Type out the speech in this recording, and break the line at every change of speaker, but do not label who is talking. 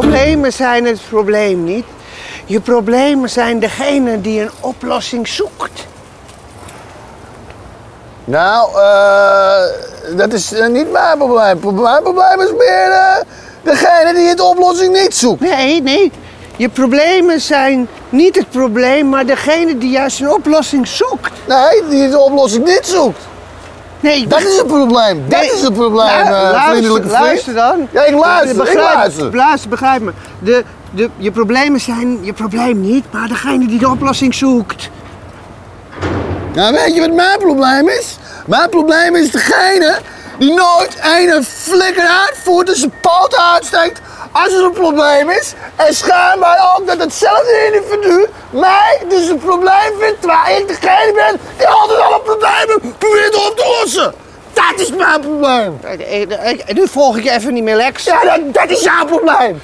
problemen zijn het probleem niet. Je problemen zijn degene die een oplossing zoekt.
Nou, eh, dat is eh, niet mijn probleem. Mijn probleem is meer eh, degene die het oplossing niet zoekt.
Nee, nee. Je problemen zijn niet het probleem, maar degene die juist een oplossing zoekt.
Nee, die de oplossing niet zoekt.
Nee,
Dat is het probleem. Dat
Nee,
is het probleem,
luister,
vriendelijke vriend.
luister dan.
Ja, ik luister, ik
Begrijp-
luister.
Luister, begrijp me. De, de, je problemen zijn je probleem niet, maar degene die de oplossing zoekt.
Nou, weet je wat mijn probleem is? Mijn probleem is degene die nooit een flikker uitvoert en zijn poot uitsteekt als er een probleem is. En schijnbaar ook dat hetzelfde individu mij dus een probleem vindt, terwijl ik degene ben die altijd alle problemen Dat is mijn probleem.
Eh, Nu volg ik je even niet meer, Lex.
Ja, dat, dat is jouw probleem.